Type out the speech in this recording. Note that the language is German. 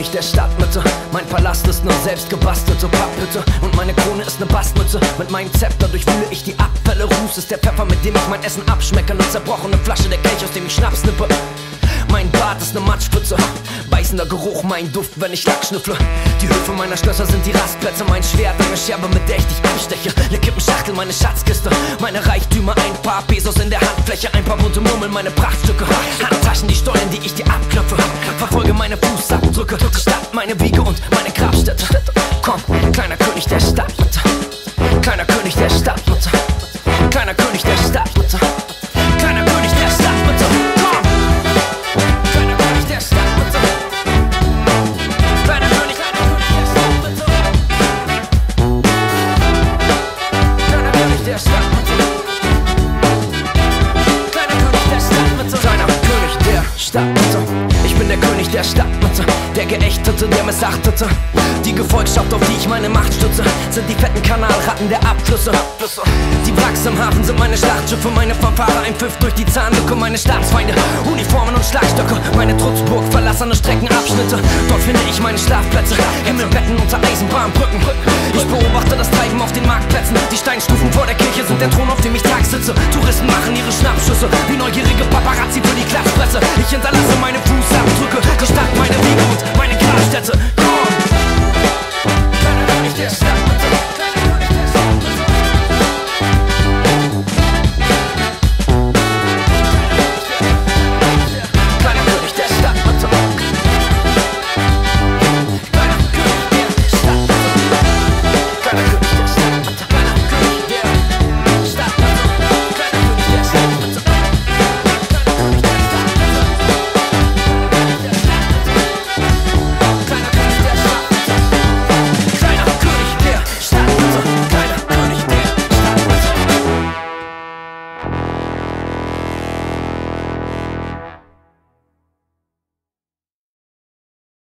König der Stadtmitte. Mein Palast ist nur selbst gebastelte Papphütte. Und meine Krone ist ne Bastmütze. Mit meinem Zepter durchwühle ich die Abfälle. Ruß ist der Pfeffer, mit dem ich mein Essen abschmecke. Ne zerbrochene Flasche, der Kelch, aus dem ich Schnaps nippe. Mein Bart ist ne Matschpfütze. Beißender Geruch, mein Duft, wenn ich Lack schnüffle. Die Höfe meiner Schlösser sind die Rastplätze. Mein Schwert, eine Scherbe, mit der ich dich absteche. Ne Kippenschachtel, meine Schatzkiste. Meine Reichtümer, ein paar Pesos in der Handfläche. Ein paar bunte Murmeln, meine Prachtstücke. Handtaschen, die Stollen, die ich dir abklopfe. Verfolge meine Fußabdrücke. König der Stadt. Kleiner König der Stadt. Kleiner König der Stadt. Komm! Kleiner König der Stadt. Der Stadt. Stadt. Ich bin der König der Stadtmitte. Der Geächtete, der Missachtete. Die Gefolgschaft, auf die ich meine Macht stütze, sind die fetten Kanalratten der Abflüsse. Die Wracks im Hafen sind meine Schlachtschiffe, meine Fanfare, ein Pfiff durch die Zahnlücke, meine Staatsfeinde, Uniformen und Schlagstöcke, meine Trutzburg, verlassene Streckenabschnitte. Dort finde ich meine Schlafplätze, Himmelbetten unter Eisenbahnbrücken. Ich beobachte das Treiben auf den Marktplätzen. Die Steinstufen vor der Kirche sind der Thron, auf dem ich tags sitze. Touristen machen ihre Schnappschüsse, wie neugierige Paparazzi für die Klatschpresse. Ich hinterlasse meine